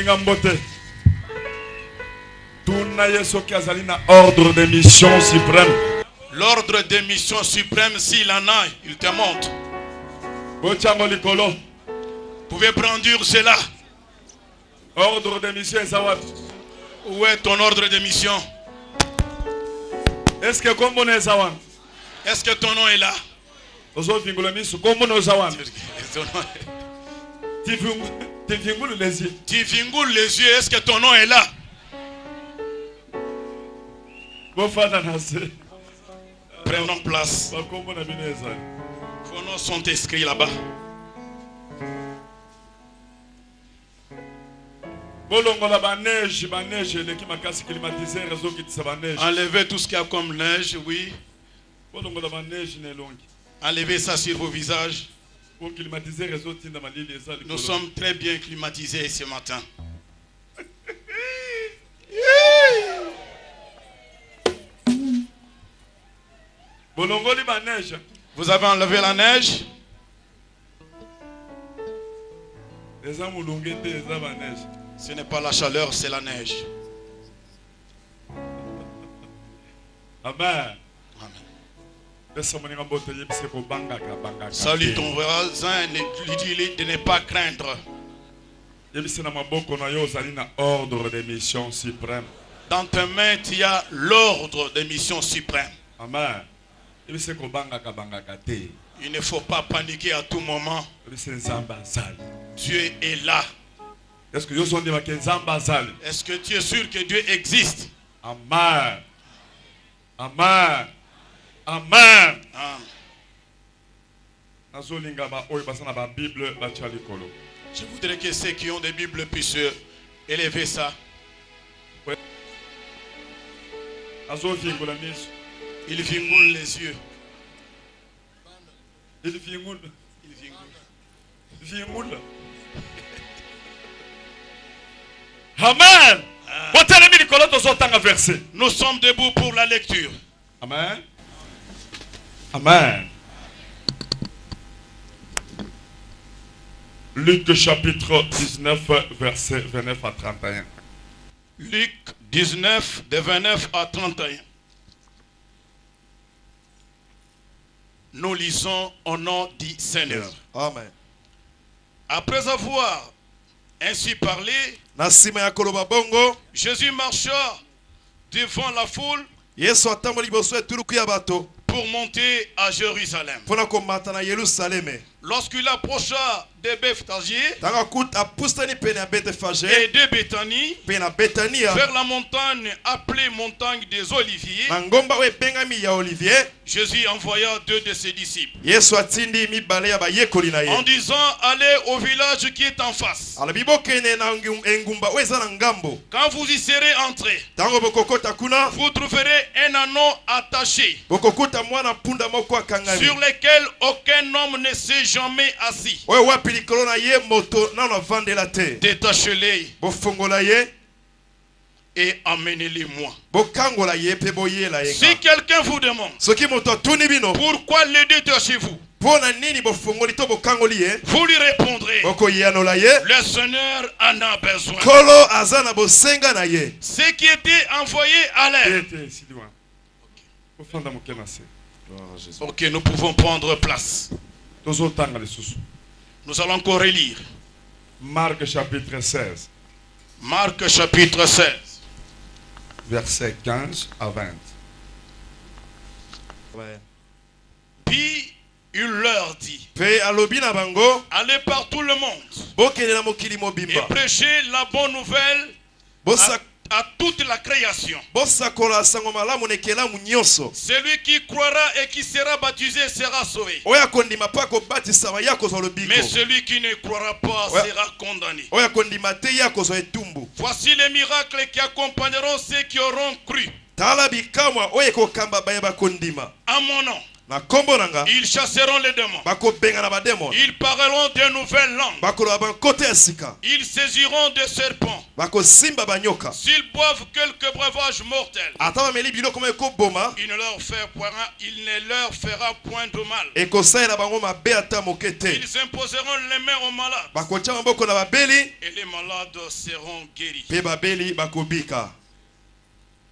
moninga mbote. Tuna ye soki azali na ordre de mission suprême L'ordre des missions suprêmes, s'il en a, il te montre. botiango likolo Vous pouvez prendre cela. ordre de mission eza wapi Où est ton ordre de mission estce que kombona eza wana Est-ce que ton nom est là? Ozovingula miso oza wana Ton Tivingu- tivingulu les yeux Tu vingoules les yeux, est-ce que ton nom est là? Prenons place. Vos noms sont inscrits là-bas. Enlevez tout ce qu'il y a comme neige, oui. Enlevez ça sur vos visages. Nous sommes très bien climatisés ce matin. Vous avez enlevé la neige Ce n'est pas la chaleur, c'est la neige. Amen. Salut ton voisin, dis de ne pas craindre. Dans tes mains, tu as l'ordre de mission suprême. amen. Il ne faut pas paniquer à tout moment. Dieu est là. est ce que Est-ce que tu es sûr que Dieu existe? Amen. Amen amen. Ah, nazolinga baoyo baza na babible batya likolo. Je voudrais que ceux qui ont des Bibles puissent élever ça. azovingola miso. Ils vingoulent les yeux. ilivingula Ils vingoulent. vingula amen. Botelemi likolo tozotanga verset Nous sommes debout pour la lecture. amen amen. Luc chapitre 19 verset 29 à 31 Luc 19, de 29 à 31. Nous lisons au nom du Seigneur. amen. Après avoir ainsi parlé, Jésus marcha devant la foule pour monter à Jérusalem. Lorsqu'il approcha de et de Béthanie, vers la montagne appelée montagne des Oliviers, Jésus envoya deux de ses disciples. En disant Allez au village qui est en face. Quand vous y serez entrés, vous trouverez un anneau attaché sur lequel aucun homme ne s'est jamais assis. Détachez-les et boyela ye Si quelqu'un vous demande pourquoi les détachez-vous, vous? lui répondrez. Le Seigneur en a besoin. Ceux qui étaient envoyés à l'air. Ok, nous pouvons prendre place. Nous allons encore relire. marc chapitre 16 Marc chapitre 16. verset 15 à 20 Puis il leur dit, allez par tout le monde et prêchez la bonne nouvelle à, à toute la création. Celui qui croira et qui sera baptisé sera sauvé. Mais celui qui ne croira pas sera condamné. Voici les miracles qui accompagneront ceux qui auront cru. À mon nom, ils chasseront les démons. Ils parleront de nouvelles langues. Ils saisiront des serpents. S'ils boivent quelques breuvages mortels, il ne leur fera point, il ne leur fera point de mal. Ils imposeront les mains aux malades et les malades seront guéris. mpe babeli bakobika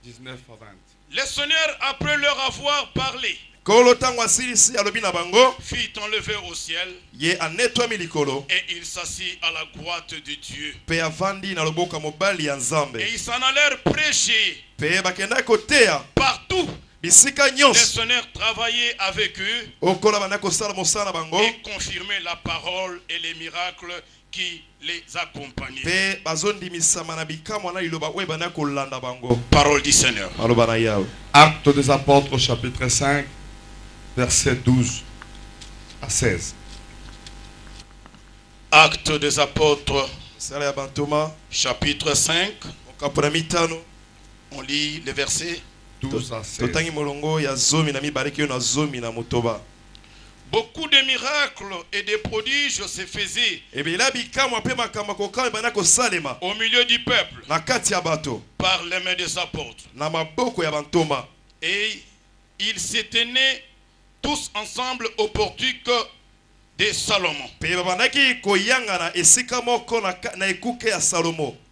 19 à 20. Le Seigneur, après leur avoir parlé, kolo ntango asilisi alobi na bango fit enlever au ciel. ye anetwami likolo et il s'assit à la droite de Dieu. mpe avandi na loboko ya mobali ya Et ils s'en allèrent prêcher mpe bakendaki koteya partout. bisika Le nyonso Seigneur travaillait avec eux. Okola bandaki kosala mosala na bango. Et confirmait la parole et les miracles qui les accompagnaient. mpe bazondimisama na bikamwa na liloba. Oyo ebandaki kolanda bango. Parole du Seigneur. maloba na yawe. Actes des apôtres au chapitre 5, verset 12 à 16. Actes des apôtres, chapitre 5. mokambo na mitano On lit les versets. 12 à 16. totangi molongo ya zomi na mibale kino na zomi na motoba Beaucoup de miracles et de prodiges se faisaient kosalema au milieu du peuple par les mains des apôtres. Et ils se tenaient tous ensemble au portique de Salomon.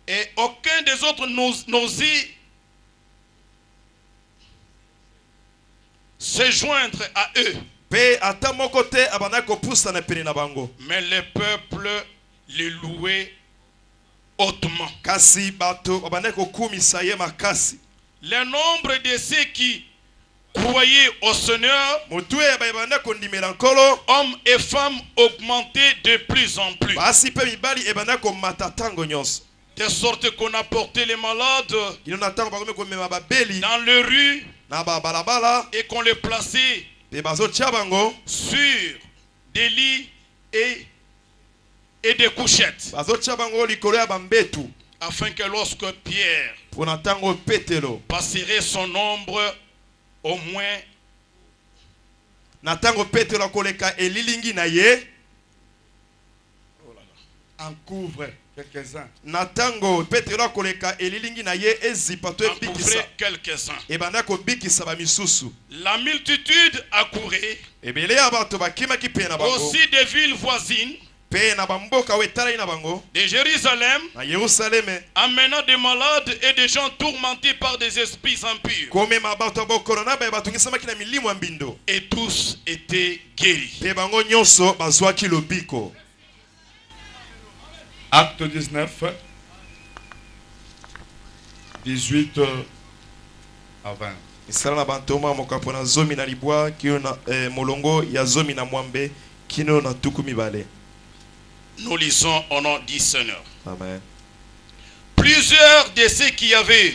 Et aucun des autres n'os- n'osait se joindre à eux. Mais le peuple les louait hautement. Le nombre de ceux qui croyaient au Seigneur, kondimela nkolo hommes et femmes, augmentait de plus en plus. komata ntango nyonso De sorte qu'on apportait les malades dans les rues et qu'on les plaçait bazotia bango. sur des lits et, et des couchettes. bambetu. Afin que lorsque Pierre passerait son ombre, au moins na ntango petelo akoleka elilingi na ye En couvre quelques-uns. na ntango petelo akoleka elilingi na ye ezipa to en ebikisa couvrait quelques-uns. ebandaki kobikisa bamisusu La multitude accourait ebele ya bato bakimaki mpe na bango aussi des villes voisines de Jérusalem, amenant des malades et des gens tourmentés par des esprits impurs. Et tous étaient guéris. Acte 19, 18 à 20. misala na bantoma mokapo na zomi na libwa kino na eh, molongo ya zomi na mwambe kino na tuku mibale Nous lisons au nom du Seigneur. amen Plusieurs de ceux qui avaient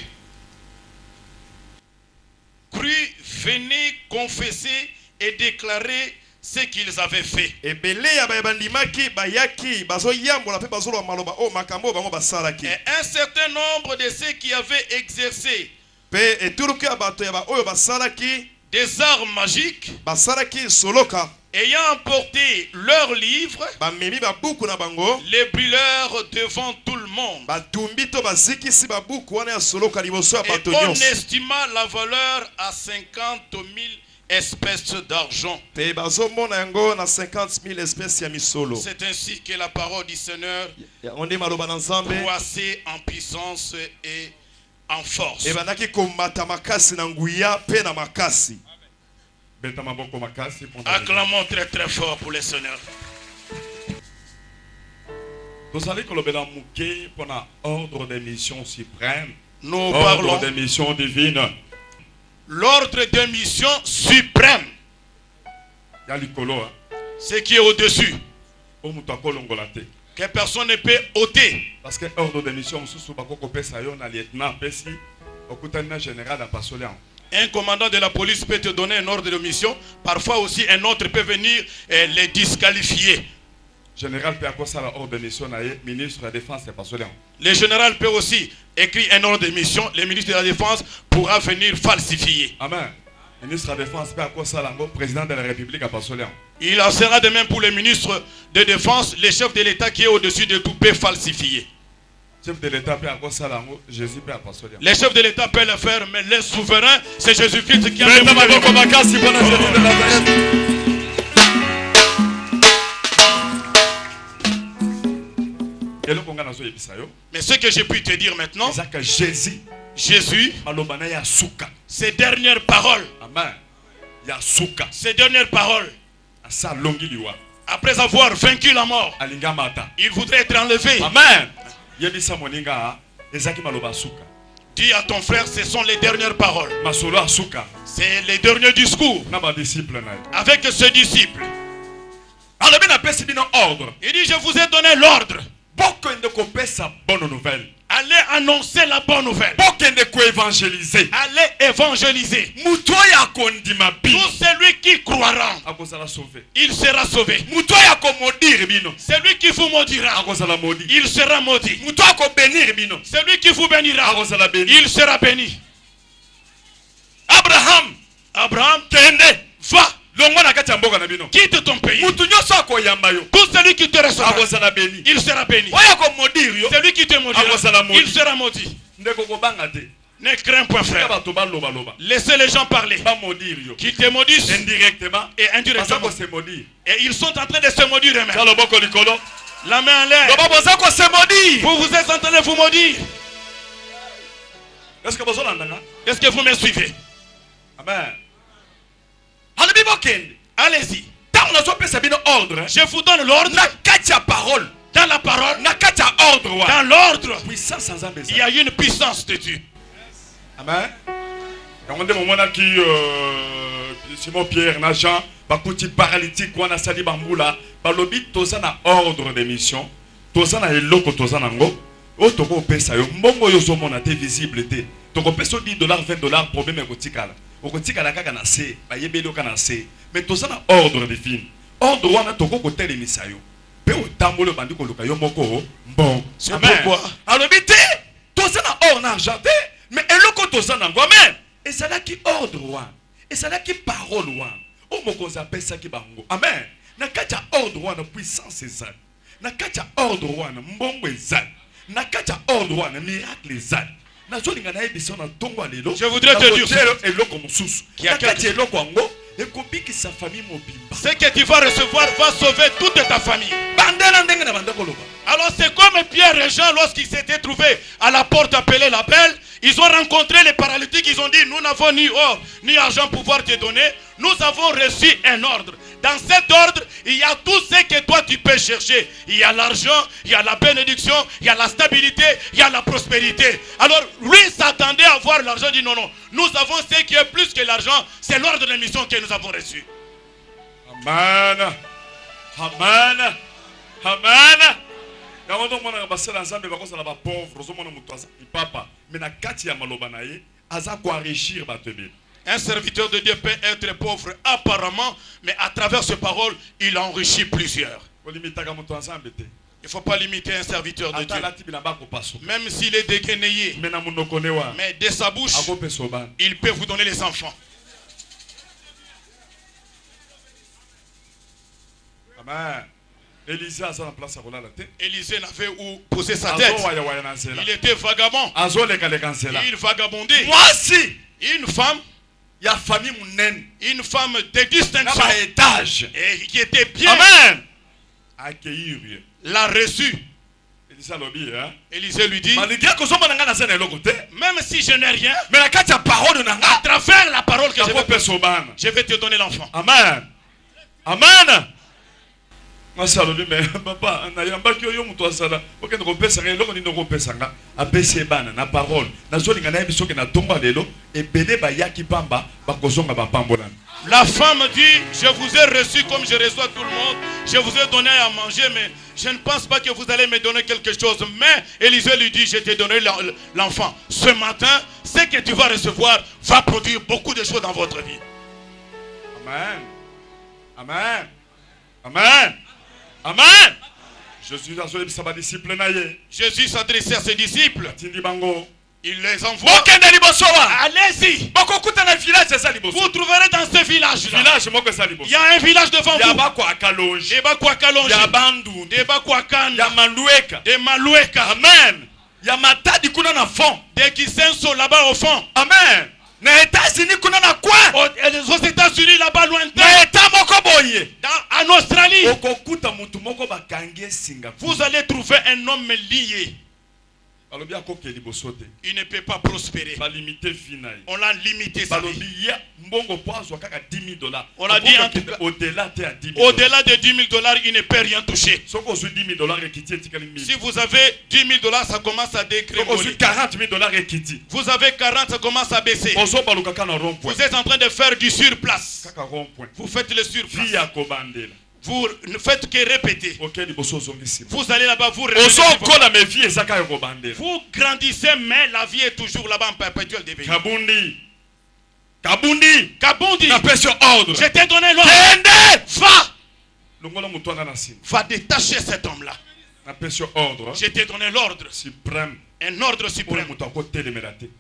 cru venaient confesser et déclarer ce qu'ils avaient fait. basalaki Et un certain nombre de ceux qui avaient exercé des arts magiques, ayant emporté leurs livres, les brûleurs devant tout le monde. Et on estima la valeur à 50 000 espèces d'argent. mpe bazomona yango na 50 000 espèce ya misolo C'est ainsi que la parole du Seigneur croissait en puissance et en force. Acclamons très très fort pour le Seigneur. tozali kolobela moke mpona ordre de mission suprême Nous ordre parlons de mission divine l'ordre de mission suprême, ya likolo hein. ce qui est au-dessus, oyo moto akolongola te que personne ne peut ôter. parce que ordre de mission mosusu bakokopesa yo na lieutenant apesi okutani na général apasoli yango Un commandant de la police peut te donner un ordre de mission. Parfois aussi, un autre peut venir et les disqualifier. général akosala ordre de mission ministre ya défense apasoli yango Le général peut aussi écrire un ordre de mission. Le ministre de la Défense pourra venir falsifier. amen ministre défense mpe akosala yango président de la république Il en sera de même pour le ministre de Défense. Le chef de l'État qui est au-dessus de tout peut falsifier. Les chefs de l'État peuvent le faire, mais les souverains, c'est Jésus-Christ qui a nazoyebisa yo. Mais ce que j'ai pu te dire maintenant, ezaka jésus Jésus, ses dernières paroles, ses dernières paroles, après avoir vaincu la mort, il voudrait être enlevé. amen suka Dis à ton frère, ce sont les dernières paroles. C'est les derniers discours. Avec ce disciple. Il dit, je vous ai donné l'ordre. bonne nouvelle? Allez annoncer la bonne nouvelle. bokende koevangelize Allez évangéliser. moto oyo akondima bino Tout celui qui croira, akozala sauve il sera sauvé. moto oyo akomodire bino Celui qui vous maudira, akozala modi il sera maudit. moto oyo akobenire bino Celui qui vous bénira, akozala beni il sera béni. abraham Abraham, kende va, longwa na kati ya mboka na bino quitte ton pays. motu nyonso akoyamba yo Tout celui qui te recevra, akozala il sera béni. oyo akomodire yo Celui qui te Akozala maudit. il sera maudit. ndeko kobanga te Ne crains point, frère. Laissez les gens parler. Qui te maudissent indirectement et indirectement. Et ils sont en train de se maudire eux-mêmes. La main en l'air. Vous vous êtes en train de vous maudire. Est-ce que vous me suivez? Amen Allez-y. Je vous donne l'ordre. Parole. Dans la parole. ordre Dans l'ordre, il y a une puissance de Dieu. amen. Yango nde momonaki euh, simon pierre na jean bakuti paralytique wana asali bambula balobi toza na ordre de mission toza na eloko toza nango oyo tokopesa yo. Mbongo oyo ozomona te visible te tokopesa yo 10 dollar 20 dollar problème ekotikala okotikala kaka na se bayebeli yo na se. Mais toza na ordre divine ordre wana tokokotelemisa yo. Mpe otamboli obandi koluka yo moko pourquoi? Alobi te toza na or na argent te mais eloko toza nango amen. Ezalaki ordre wana ezalaki parole wana. Oyo mokonzi apesaki bango. Amen. Na kati ya ordre wana puissance ezali. Na kati ya ordre wana mbongo ezali. Na kati ya ordre wana miracle ezali Je voudrais te dire Ce que tu vas recevoir va sauver toute ta famille. Alors c'est comme Pierre et Jean lorsqu'ils s'étaient trouvés à la porte appelée la belle, ils ont rencontré les paralytiques, ils ont dit nous n'avons ni or ni argent pour pouvoir te donner, nous avons reçu un ordre. Dans cet ordre, il y a tout ce que toi tu peux chercher. Il y a l'argent, il y a la bénédiction, il y a la stabilité, il y a la prospérité. Alors lui s'attendait à avoir l'argent, dit non, non, nous avons ce qui est plus que l'argent, c'est l'ordre de mission que nous avons reçu. amen. Amen. Amen Un serviteur de Dieu peut être pauvre apparemment, mais à travers ses paroles, il enrichit plusieurs. Il ne faut pas limiter un serviteur de Dieu. Même s'il est wana mais de sa bouche, il peut vous donner les enfants. amen Élisée n'avait où poser sa tête. Il était vagabond. Il vagabondait. mwasi Une femme, ya famille monene une femme de distinction, et qui était bien, amen. accueillir l'a reçu. hein? Élisée lui dit, même si je n'ai rien, parole à travers la parole que je vais, je vais te donner l'enfant. amen. Amen mwasi alobi me papa nayambaki oyo moto azala. Okende kopesa ngai eloko nini okopesa nga apesi ye bana na parole. Nazolinga nayebi soki na ntongo ya lelo ebele bayaki pamba bakozonga bapambolami La femme dit, je vous ai reçu comme je reçois tout le monde, je vous ai donné à manger, mais je ne pense pas que vous allez me donner quelque chose. Mais Élisée lui dit, je t'ai donné l'en- l'enfant. Ce matin, ce que tu vas recevoir va produire beaucoup de choses dans votre vie. amen. Amen. Amen amen. Jésus Jésus s'adressait à ses disciples, il les envoie. Allez-y, vous trouverez dans ce village eza Il y a un village devant vous. bakwaka longe Des Bakwakalonji, ya bandundu des Bakwakana, ya malueka. Des Maloueka. amen. Ya matadi kuna na fond. Des Kisenso là-bas au fond. amen na états-unis kuna na aux États-Unis là-bas lointain. na eta moko boye Dans- en Australie. okokuta mutu moko bakangi esinga Vous allez trouver un homme lié. balobi akoke liboso te Il ne peut pas prospérer. On l'a limité sa balobi vie. ya mbongo po azwa kaka 10 000 dollars On l'a dit au-delà te ya 10 000 dollars. Au-delà de 10 000 dollars, il ne peut rien toucher. soki ozwi 10 000 dollars ekiti etikali 1000 Si vous avez 10 000 dollars, ça commence à soki décrémoler. ozwi 40 000 dollars ekiti Vous avez 40, ça commence à baisser. Vous êtes en train de faire du surplace. Vous faites le surplace. Vous ne faites que répéter. Vous allez là-bas, vous kobandela Vous grandissez, mais la vie est toujours là-bas en perpétuel déveil. kabundi. Kabundi. Yo ordre. Je t'ai donné l'ordre. Va, va détacher cet homme-là. ordre Je t'ai donné l'ordre. suprême. Un ordre suprême.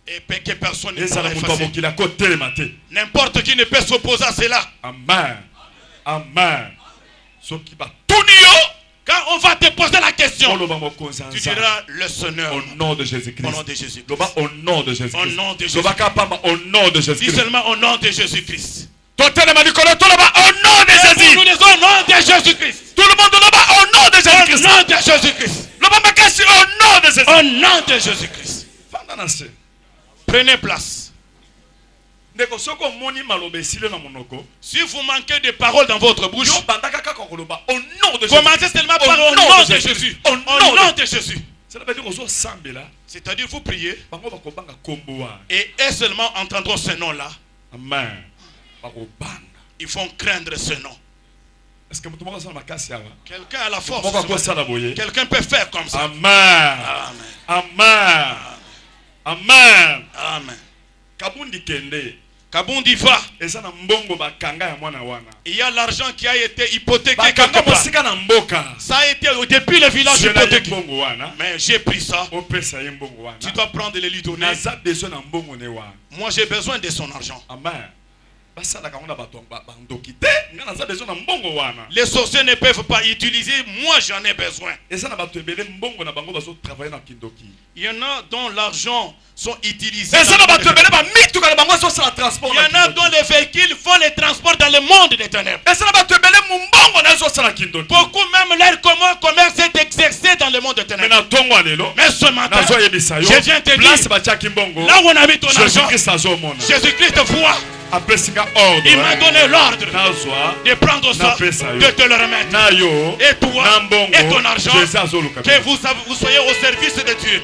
Et que personne ne N'importe qui ne peut s'opposer à cela. amen. Amen Quand on va te poser la question, tu diras le Seigneur. au nom de Au jésus-christ au nom de Au nom de jésus-christ au nom de Dis jésus-christ seulement au nom de Jésus-Christ. au nom de Nous jésus disons au nom de Jésus-Christ. tout le monde au nom de Au jésus-christ nom de Jésus-Christ. au nom de jésus Au nom de Jésus-Christ. Prenez place. ndeko soki omoni maloba esili na monoko Si vous manquez de paroles dans votre bouche, commencez seulement par au nom de Jésus. au nom de Jésus. C'est-à-dire, vous priez et eux seulement entendront ce nom-là. amen Ils vont craindre ce nom. Quelqu'un a la force. Quelqu'un peut faire comme ça. amen Amen. amen amen Amen. Kabundi kende Kabundi va. eza na mbongo bakanga ya mwana wana Il y a l'argent qui a été hypothéqué quelque bakanga part. mosika na mboka Ça a été depuis le village hypothéqué. mbongo wana Mais j'ai pris ça. opesa ye mbongo wana Tu dois prendre et lui donner. naza besoin na mbongo ne wana Moi, j'ai besoin de son argent. amen Les sorciers ne peuvent pas utiliser. Moi, j'en ai besoin. Il y en a dont l'argent sont utilisés. Il y en a dont les véhicules font les transports dans le monde des ténèbres. Beaucoup même leur commerce est exercé dans le monde des ténèbres. Mais ce matin, je viens te dire, batiaki mbongo là où on a mis ton argent, jésus-christ azomona Jésus-Christ voit. Il m'a donné l'ordre de prendre ça, de te le remettre. Et toi, et ton argent, que vous, vous soyez au service de Dieu.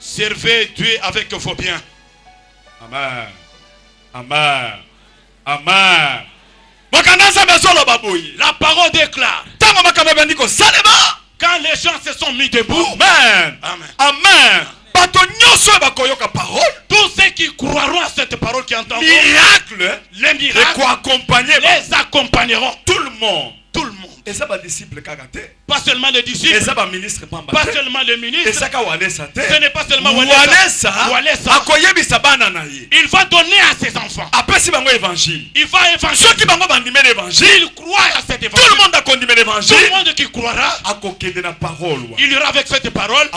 Servez Dieu avec vos biens. amen. Amen. Amen. La parole déclare, quand les gens se sont mis debout, amen. Amen. tous ceux qui croiront à cette parole qui entendront, miracle les miracles les accompagneront. tout le monde Tout le monde. eza badisciple kaka te Pas seulement les disciples, eza baministre pamba pas te seulement les ministres. walesa te Ce n'est pas seulement walesa Il va donner à ses enfants. apesi bango évangile. Il va évangéliser. soki bango bandimeli évangile Il croit à cet tout le évangile. monde akondimela Tout le évangile monde qui croira, il ira avec cette parole.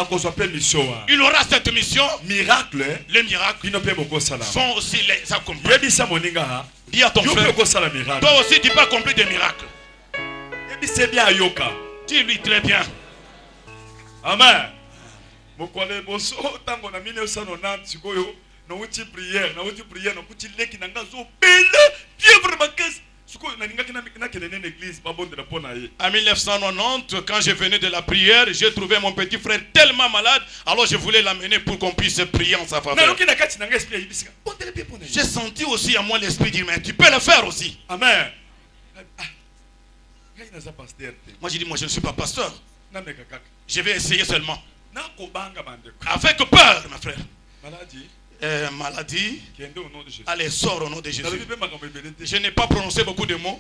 Il aura cette mission. miracle Les miracles vont aussi les yebisa moninga Dis à ton frère, toi aussi tu peux accomplir des miracles. Yebisa ebi ayoka Dis-lui très bien. amen. Mokolo eboso ntango na 1990 sikoyo. Nauti priere nauti priere nakuti leki na nga azobela fievre makasi sikoyo nalingaki na- nakende nene église babondela mpo na ye. En 1990, quand je venais de la prière, j'ai trouvé mon petit frère tellement malade, alors je voulais l'amener pour qu'on puisse prier en sa faveur. nayoki na kati na nga esprit ayebisika. Bondela mpe mpo na ye. J'ai senti aussi à moi l'esprit dire, mais tu peux le faire aussi. amen. Ah, ngai naza paster te Moi j'ai dit, moi je ne suis pas pasteur. Je vais essayer seulement. Avec peur, ma frère. maladi Euh, maladie, allez, sors au nom de Jésus. Je n'ai pas prononcé beaucoup de mots.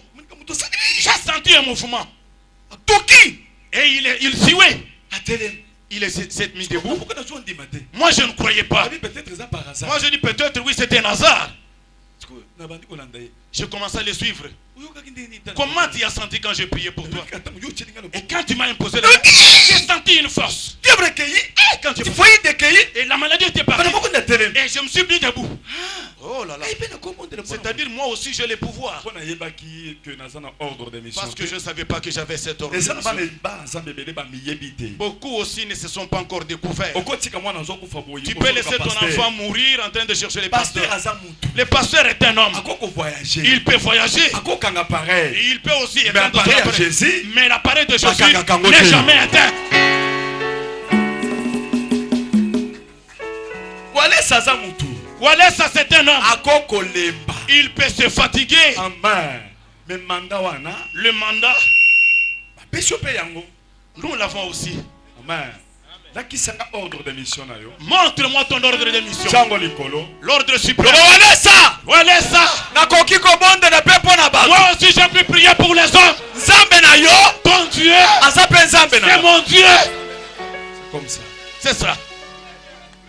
J'ai senti un mouvement. Et il, est, il siouait. Il est- s'est mis debout. Moi je ne croyais pas. Moi je dis peut-être oui, c'était un hasard. J'ai commencé à les suivre. Comment tu as senti quand j'ai prié pour toi. Et quand tu m'as imposé la main, j'ai senti une force. Et quand tu Et la maladie était partie. Et je me suis mis debout. Oh là là. Na- C'est-à-dire, moi aussi, j'ai de mission Parce que je ne savais pas que j'avais cette ordre. Beaucoup aussi ne se sont pas encore découverts. Tu peux laisser ton enfant mourir en train de chercher les pasteurs. Le pasteur est un homme. Il peut voyager. Et il peut aussi Mais éteindre son l'appareil. Jésus, Mais l'appareil de Jésus n'est jamais éteint. walesa c'est un homme. Il peut se fatiguer. wana Le mandat, nous l'avons aussi. amen Montre-moi ton ordre de mission. L'ordre suprême. walesa Voilà ça. nakoki kobondela mpe mpo na bato Moi aussi, j'ai pu prier pour les hommes. nzambe na yo Ton Dieu, aza mpe nzambe na c'est mon Dieu. comme ça C'est ça.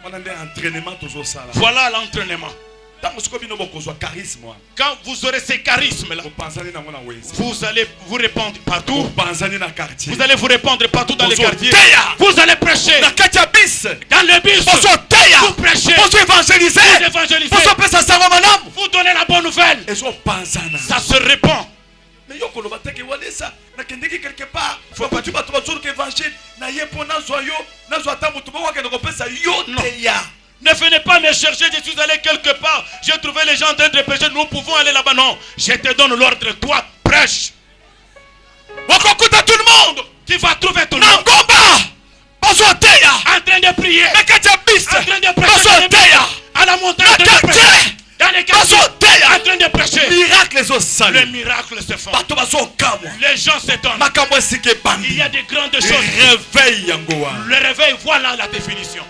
wana nde entraînement tozosala Voilà l'entraînement. Quand vous aurez ces charismes-là, na vous allez vous répandre partout. na Vous allez vous répandre partout dans les quartiers. Vous allez prêcher na ya dans le bus. Vous prêchez. Vous évangélisez. Vous donnez la bonne nouvelle. Ça se répand. me yo koloba teke walesa nakendeki quelque part bakuti bato bazoluka évangile na ye mpo nazwa yo nazwa ata motu moko akende kopesa yo Non. teya Ne venez pas me chercher, je suis allé quelque part. J'ai trouvé les gens en train de prêcher. Nous pouvons aller là-bas. Non, je te donne l'ordre. Toi, prêche. okokuta tout le monde Tu vas trouver tout le na monde ngomba bazoteya en train de prier. En train de prêcher. À la montagne. na en train de prêcher. Dans les quartiers. En train de prêcher. miracle Les miracles se font. Les gens s'étonnent. Il y a des grandes choses. réveil Le réveil, voilà la définition.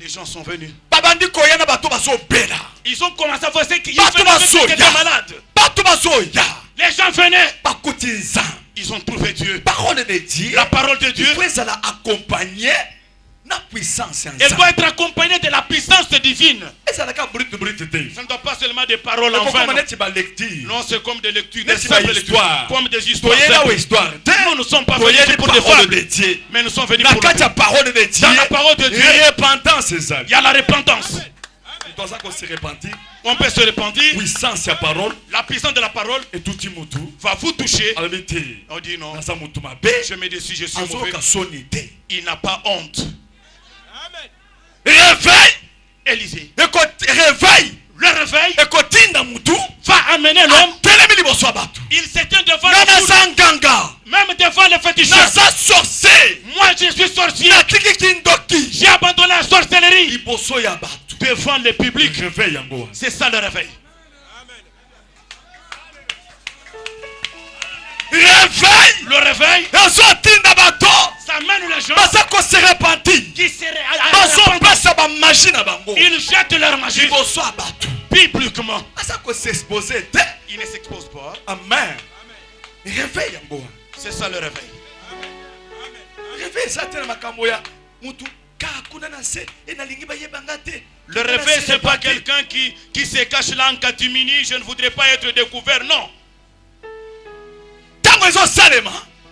Les gens sont venus. Ils ont commencé à voir ce qu'il y bato avait avec des bazoya malades. Les gens venaient. Ils ont trouvé Dieu. parole de dieu La parole de Dieu, elle doit être accompagnée de la puissance divine. Ce ne doit pas seulement des paroles en vain. Non, c'est comme des lectures, des simples comme des histoires. Nous ne sommes pas venus pour des fables, mais nous sommes venus pour le parole de dieu Dans la parole de Dieu. Il y a la repentance. On peut se repentir. puissance ya parole La puissance de la parole mutu va vous toucher. On dit non. Je me dis si je suis mauvais, il n'a pas honte. Réveil Élisée. eko réveil Le réveil va amener l'homme. Il se tient devant le nganga même devant les sorcier. Moi, je suis sorcier. J'ai abandonné la sorcellerie. Devant le public. C'est ça le réveil. réveil. Le réveil, baza kose repentir bazopesa bamagie na bango. Ils jettent leur magie liboso ya bato kosexpose te. Ils ne s'exposent pas. amen. Réveil yango. Wana C'est ça le réveil. réveil eza te na makambo ya mutu. Kaka kuna na se e te. Le réveil, c'est pas quelqu'un qui, qui se cache là en catimini. Je ne voudrais pas être découvert. Non.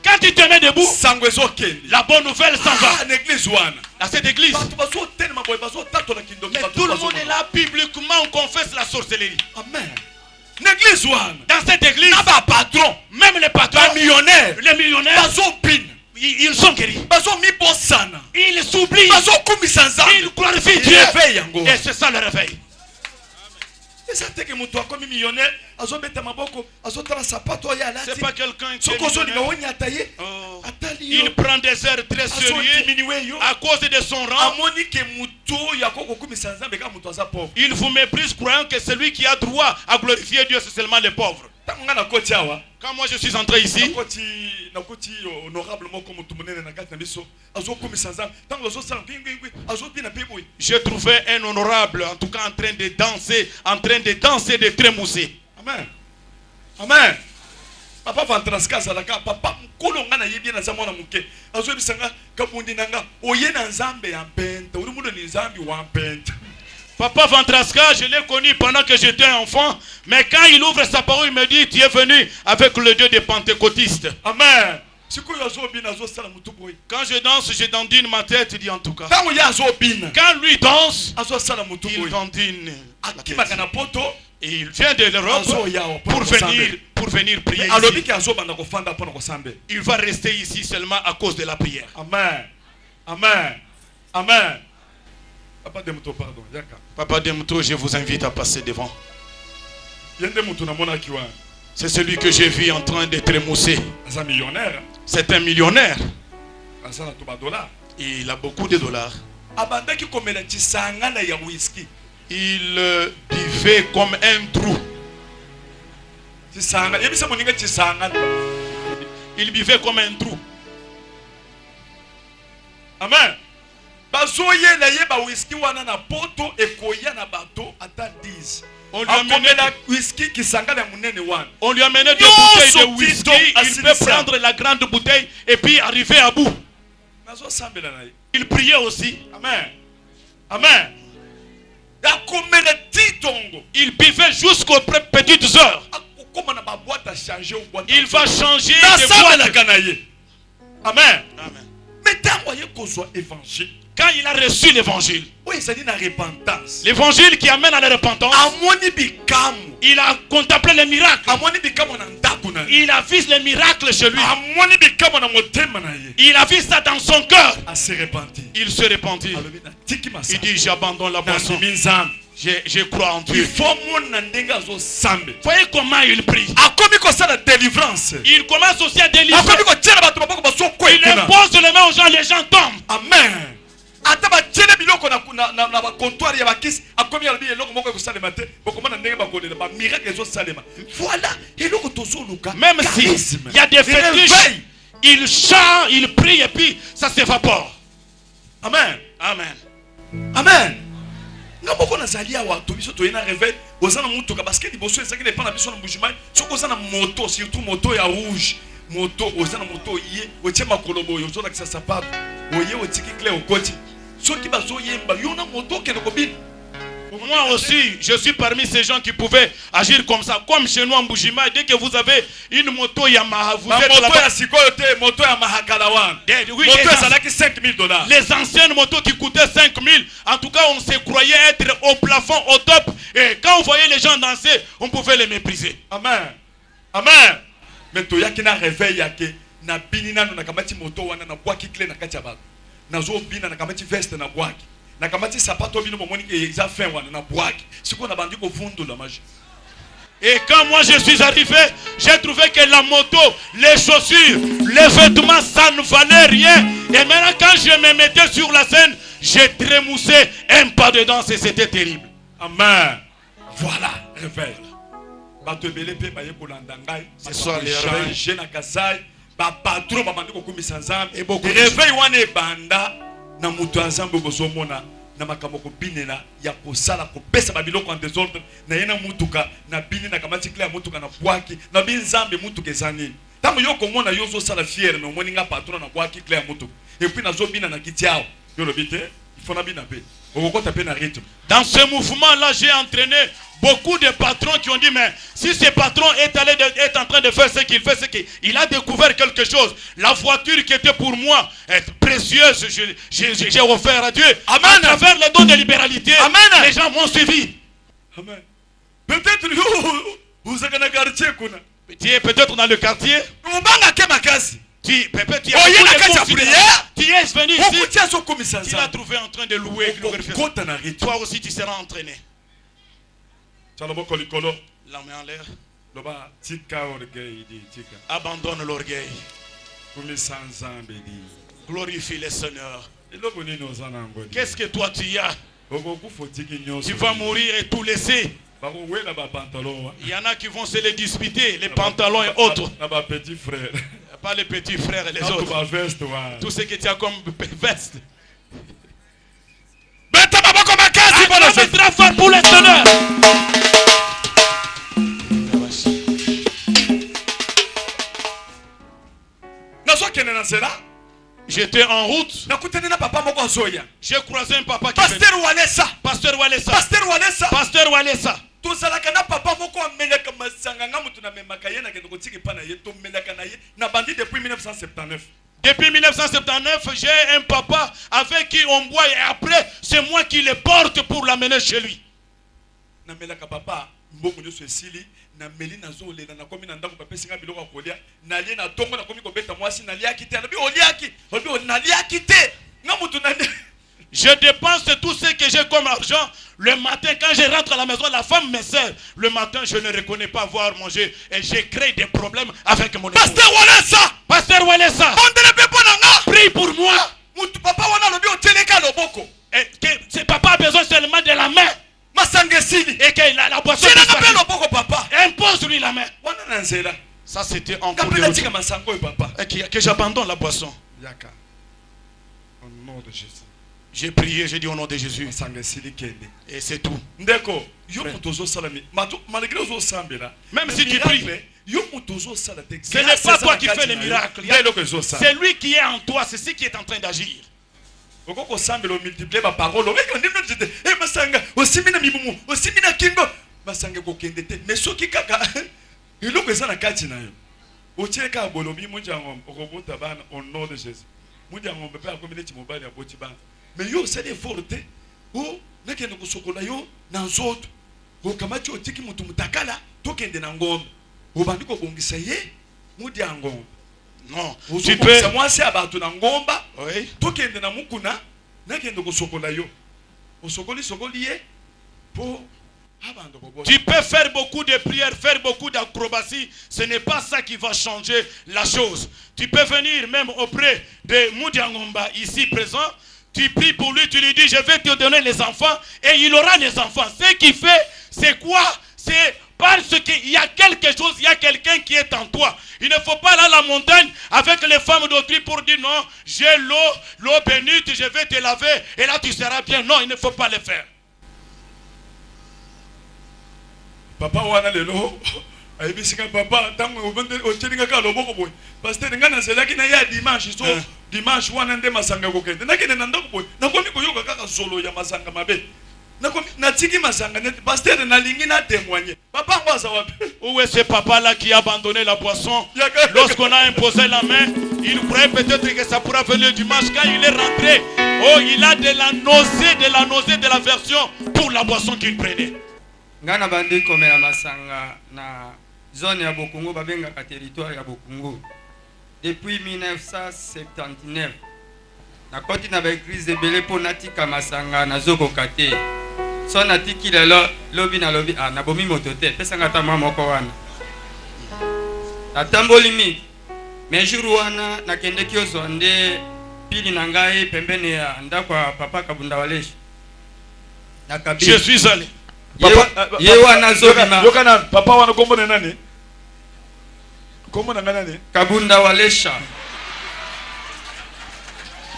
Quand tu te mets debout, la bonne nouvelle s'en va Ah, à cette église. Mais tout le monde est là publiquement. On confesse la sorcellerie. amen Dans cette église, na bapatron même les patrons, les millionnaires, bazobina ils ils sont guéris. Ils s'oublient. Ils glorifient Dieu. Et c'est ça le réveil. Eza teke moto akomi millionnaire azobeta maboko azotala sapato oyo C'est pas quelqu'un qui est ozolinga millionnaire. onyata ye Oh. atali Il prend des airs très sérieux yo à cause de son rang. amoni ke motu oyo akoki kokumisa nzambe kaka moto aza pauvre Il vous méprise croyant que celui qui a droit à glorifier Dieu, c'est seulement les pauvres. Quand moi je suis entré ici, na na nzambe j'ai trouvé un honorable, en tout cas en train de danser, en train de danser, de trémousser. amen. Amen. Papa fantraska azalaka papa mokolo ngai nayebi ye naza mwana moke. Azoyebisa nga kabundi nanga oye na nzambe ya mpenta uri muno ni nzambi wa mpenta Papa Ventrasca, je l'ai connu pendant que j'étais enfant, mais quand il ouvre sa parole, il me dit, tu es venu avec le Dieu des pentecôtistes. amen Quand je danse, je dandine ma tête, il dit en tout cas. Quand lui danse, il dandine. la tête. Et il vient de l'Europe pour venir, pour venir prier ici. Il va rester ici seulement à cause de la prière. amen amen amen papa de moto pardon Papa Demto, je vous invite à passer devant. C'est celui que j'ai vu en train de trémousser. aza millionnaire C'est un millionnaire. il a beaucoup de dollars. Il euh, buvait comme un trou. Il buvait comme un trou. amen bazoyela ye bawhiski wana na poto ekoya na bato ata 10 On lui a mené akomela whiski kisangana ya monene wana. On lui a mené des Yo, bouteilles de whisky. Il peut prendre la grande bouteille et puis arriver à bout. nazosambela na ye. Il priait aussi. amen. Amen. Akomela ti tongo Il buvait jusqu'aux petites heures. akokóma na baboite achange Il va changer nasambelaka na ye. Amen. Amen. me ntango aye kozwa évangile Quand il a reçu l'évangile, l'évangile qui amène à la repentance, il a contemplé les miracles. Il a vu les miracles chez lui. Il a vu ça dans son cœur. Il se natiki Il dit J'abandonne la boisson. Je, je crois en Dieu. Voyez comment il prie. Il commence aussi à délivrer. Il impose les mains aux gens, les gens tombent. amen ata batiele biloko na, ya bakisi akomi alobi eloko moko ekosalema te. Bokomona ndenge bakolela bamiracle ezosalema. Voilà eloko tozoluka. Même si il y a des fétiches, il chante, il prie et puis ça s'évapore. amen. Amen. amen. Nga moko nazali awa to biso toye na réveil oza na motuka parce que liboso ezalaki na epa na biso na mbujimai soki oza na moto surtout moto ya rouge. Moto oza na moto oye otie makolo boye ozolakisa sapato. Oye otiki cle okoti moto Moi aussi, je suis parmi ces gens qui pouvaient agir comme ça. Comme chez nous en Boujima, dès que vous avez une moto Yamaha, vous êtes sikoyo te moto ya mahakala wana Des- oui, moto les, ans- ezalaki 5000 dollars. les anciennes motos qui coûtaient 5000, en tout cas, on se croyait être au plafond, au top. Et quand on voyait les gens danser, on pouvait les mépriser. amen. Amen. Na nakamati moto wana nabwaki cle na kati ya bato nazobina nakamati veste nabwaki nakamati sapato bino bomoni ke eza fin wana nabwaki sikoyo nabandi kovundula maji. Et quand moi je suis arrivé, j'ai trouvé que la moto, les chaussures, les vêtements, ça ne valait rien. Et maintenant, quand je me mettais sur la scène, j'ai trémoussé un pas de danse et c'était terrible. amen. Voilà réveil bato ebele mpe baye kolanda ngai. Na kasai bapatron babandi kokumisa nzambe. De réveil wana ebanda na moto ya nzambe bozomona na makambo kobinela ya kosala kopesa babiloko en désordre. Na ye na mutuka na bini nakamati kle ya mutuka na bwaki. Na bi nzambe mutuka eza nini? Ntango yo komona yo ozosala fiere na omoni nga patron na bwaki kle ya mutuka epuis nazobina na kiti awa. Yo lobi te ifo nabina mpe okokota mpe na rythme. Dans ce mouvement-là, j'ai entraîné beaucoup de patrons qui ont dit, mais si ce patron est, allé de- est en train de faire ce qu'il fait, c'est qu'il a découvert quelque chose. La voiture qui était pour moi est précieuse, j'ai offert à Dieu. Amen. À travers les dons de libéralité, Amen. les gens m'ont suivi. amen peut-être yo uzaka na quartier kuna Tu es peut-être dans le quartier, tu, peut-être tu Oh, il y a beaucoup la de cage à considérations. prière. Tu es venu ici, tu l'as trouvé en train de louer, Toi aussi, tu seras entraîné. La main en l'air. Abandonne l'orgueil. Glorifie le Seigneur. Qu'est-ce que toi tu as? Tu vas mourir et tout laisser. wa Il y en a qui vont se les disputer, les pantalons et autres. Pas les petits frères et les autres. Tout ce que tu as comme veste. pour le Seigneur. J'étais en route. J'ai croisé un papa qui paster walesa Pasteur Walesa. paster walesa Pasteur Walesa. tozalaka na papa moko amelaka masanga nga moto namemaka ye nakende kotika epa na ye tomelaka na ye na bandi depuis 1979 Depuis 1979, j'ai un papa avec qui on boit et après, c'est moi qui le porte pour l'amener chez lui. namelaka papa mbongo nyonso esili nameli nazolela nakomi na ndako bapesi nga biloko ya kolia nalie na ntongo nakomi kobeta mwasi naliaki te alobi oliaki olobi "O- naliaki te nga motu na Je dépense tout ce que j'ai comme argent. Le matin, quand je rentre à la maison, la femme me sert. Le matin, je ne reconnais pas avoir mangé. Et j'ai créé des problèmes avec mon épouse. paster walesa Pasteur Walesa, prie pour moi. Et que papa a besoin seulement de la main. Impose-lui la main. Ça, c'était en que, j'abandonne la boisson. yaka au nom de jésus J'ai prié, j'ai dit au nom de Jésus. Et c'est tout. Même si tu pries. Ce n'est pas toi qui fais les miracles. C'est lui qui est en toi, c'est ce qui est en train d'agir. Masanga osimbi na mibumu osimbi na kingo masanga ekokende te. Mais soki kaka eloko eza na kati na yo otie kaka bolobi mundi ya ngombe okobota bana au nom de jésus. Mundi ya ngombe mpe akomi neti mobali aboti bana. Mais yo osali effort te o nakende kosokola yo na nzoto. Okamati otiki motu mutakala tokende na ngombe. Obandi kobongisa ye mundi ya ngombe Non. Ozobongisa mwasi ya bato na ngomba tokende na mukuna nakende kosokola yo Tu peux faire beaucoup de prières, faire beaucoup d'acrobaties. Ce n'est pas ça qui va changer la chose. Tu peux venir même auprès de Moudiangomba, ici présent. Tu pries pour lui, tu lui dis, je vais te donner les enfants. Et il aura les enfants. Ce qu'il fait, c'est quoi? C'est parce qu'il y a quelque chose, il y a quelqu'un qui est en toi. Il ne faut pas aller à la montagne avec les femmes d'autrui pour dire non, j'ai l'eau, l'eau bénite, je vais te laver et là tu seras bien. Non, il ne faut pas le faire. papa wana lelo ayebisika papa ntango otyelingaka loboko boye paster ngai nazelaki na ye ya dimanche so Eh. dimanche wana nde masanga ekokende nakende na ndako boye nakomi koyoka kaka solo ya masanga mabe natiki masanga neti paster nalingi natémoigne Où est ce papa-là qui a abandonné la boisson Lorsqu'on a imposé la main, il croyait peut-être que ça pourra venir dimanche. Quand il est rentré, oh, il a de la nausée, de la nausée de la version pour la boisson qu'il prenait. ngai na bandi komela masanga na zone ya bokongo babengaka territoire ya bokongo depuis 1979 nakoti na baeglize ebele mpo natika masanga nazokoka te so natiki lelo lobi nalobi ah, nabomi moto te. Pesanga ata mwa moko wana. Natamboli mingi me jour wana nakendeki ozwa nde pili na ngai pembeni ya ndako ya papa kabunda waleshi na kabine Je suis allé. Ye ye wana azobima. papa wana kombo na nani? Kombo na ngai nani? Kabunda walesha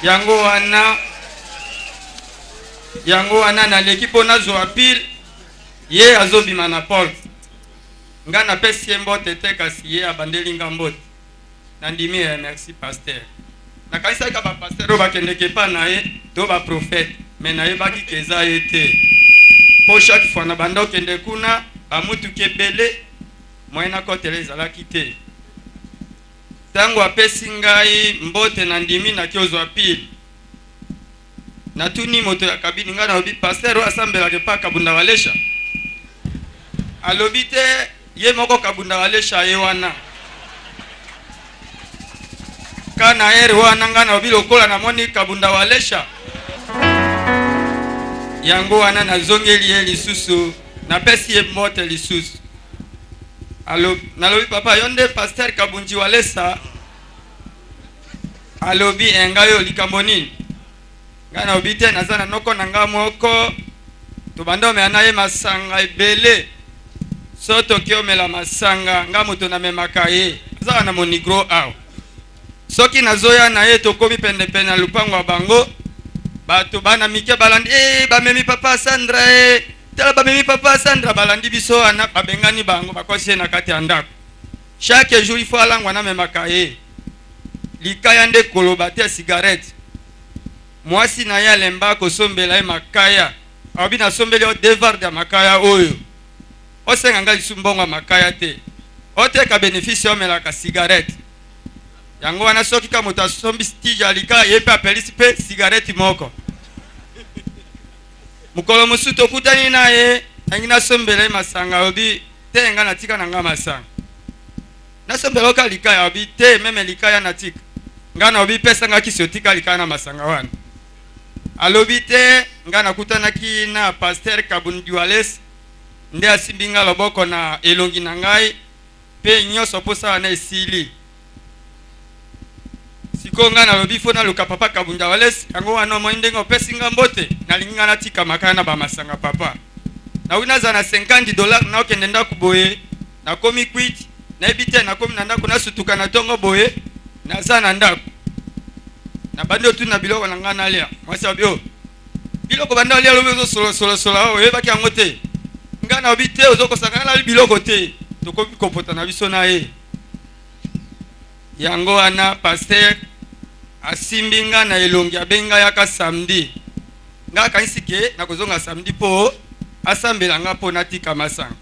yango wana yango wana naleki mpo nazwa pile ye azobima na porte nga napesi ye mbote te kasi ye abandeli nga mbote. Nandimi ye merci paster nakanisaka bapaster oyo bakendeki epa na ye to baprofete me nayebaki ke eza ye te. Mpo chaque fois na banda okende kuna bamutuki ebele moyen nakotela ezalaki te. Ntango apesi ngai mbote na ndimi naki ozwa pile natuni moto ya kabini ngai nalobi paster oyo asambelaka epa kabunda walesha alobi te ye moko kabunda walesha ye wana. Ka na ere wana ngai nalobi lokola namoni kabunda walesha yango wana nazongeli ye lisusu napesi ye mbote lisusu. Alo- nalobi papa yo nde paster kabunji walesa alobi engai oyo likambo nini ngai nalobi te naza na noko na ngai moko. Tobanda omela na ye masanga ebele. So toki omela masanga ngai moto namemaka ye. Azaka na monigro awa. Soki nazoya na ye tokomi penepene na lupango ya bango. Bato bana mike balandi e bamemi papa sandra e tala bamemi papa sandra balandi biso wana babengani bango bakosi ye na kati ya ndako. Chaque jour ifo alangwa namemaka ye. Likaya nde koloba te cigarette mwasi na ye alemba kosombela ye makaya alobi nasombeli yo devarde ya makaya oyo. Osenga ngai lisu mbongo ya makaya te. Oteka bénéfice omelaka cigarette. Yango wana soki ka moto asombi stige ya likaya ye mpe apelisi mpe cigarette moko. Mokolo mosusu tokutani na ye nangi nasombela ye masanga alobi te nga natika na nga masanga. Nasombela oka likaya alobi te meme likaya natika ngai nalobi mpesanga kisi otika likaya na masanga wana alobi te ngai nakutanaki na paster kabun duales nde asimbi ngai loboko na elongi na ngai mpe nyonso mposa wana esili. Sikoyo ngai nalobi fo naluka papa kabunda wales yango wana omoi ndenge opesi nga mbote nalingi ngai natika makaya na bamasanga papa. Nawi nazala na 50 dollar naokende ndako boye nakomi kwit nayebi te nakomi na ndako nasutuka na ntongo boye naza na ndako nabandi otuna biloko na ngai nalia. Mwasi abi o biloko banda olia lobi ozosolosolosola oyo oyebaki yango te. Ngai naobi te ozokosanga nali biloko te. Tokomi kopota na biso na ye. Yango wana paster asimbi nga na elongi abengi ngai yaka samedi. Ngai akanisi ke nakozonga samedi mpo asambela nga mpo natika masanga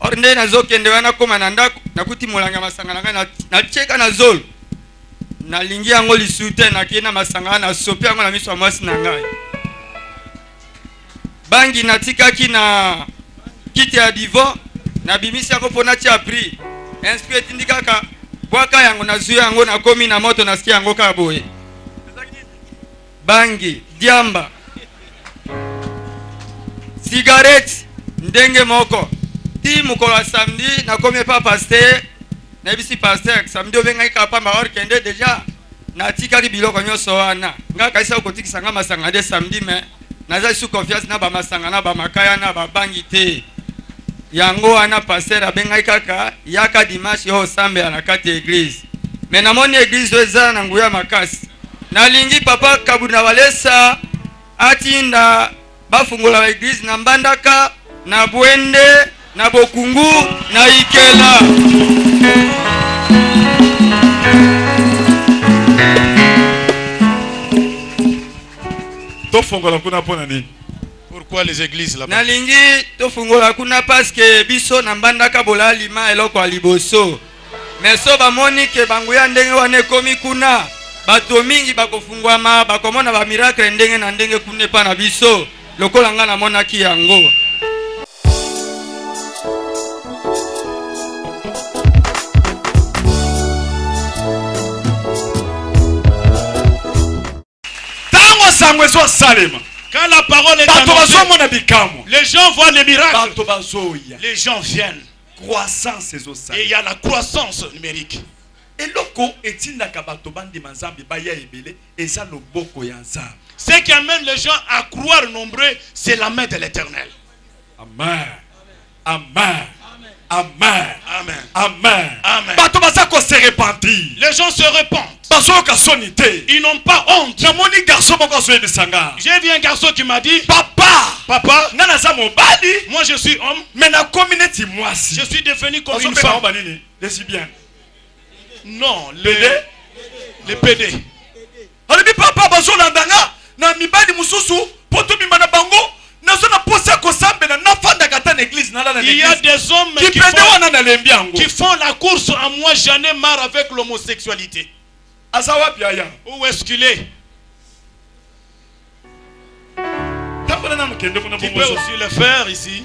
or nde nazokende wana koma na ndako nakuti molanga masanga na ngai natieka na zolo nalingi yango lisu te nakei na masanga wana nasopi yango na miso ya mwasi na ngai. Bangi natikaki na kiti ya divo nabimisi yango mpo natia prix inspri etindi kaka bwaka yango nazwi yango nakomi na moto nasiki yango kaka boye. Bangi diamba. Cigarette ndenge moko. Ti mokolo ya samedi nakomi epa paster nayebisi paster samedi obengaki kaka pamba or kende deja natikaki biloko nyonso wana. Ngai kaisa okotikisa nga masanga nde samedi me naza lisu confiance na bamasanga na bamakaya na babangi te. Yango wana paster abengaki kaka yaka dimanche oyo osambela na kati ya eglize me namoni eglize oyo eza na nguya makasi. Nalingi papa kabunda balesa atinda bafungola ba eglize na mbandaka na bwende na bokungu na ikela. Tofongola kuna mpo na nini? Pourquoi les églises là-bas? Nalingi tofungola kuna parceke biso na mbandaka bolalima eloko ya liboso. Me so bamoni ke banguya ndenge wana ekomi kuna bato mingi bakofungwama bakomona bamiracle ndenge na ndenge kuna epa na biso. Lokola ngai namonaki yango sango ezosalema Quand la parole est annoncée, les gens voient les miracles. Les gens viennent. croissance Et il y a la croissance numérique. Ce qui amène les gens à croire nombreux, c'est la main de l'éternel. amen amen amen Amen. amen Amen. repentir Les gens se te Ils n'ont pas honte. J'ai vu un garçon qui m'a dit, papa papa, moi je suis homme, mwasi je suis devenu comme une femme. lesibien Non, Bébé? les, les PD. papa bazolanda na mibali bango Il y a des hommes qui font, qui la course à moi, j'en ai marre avec l'homosexualité. Où est-ce qu'il est? Tu peux aussi le faire ici.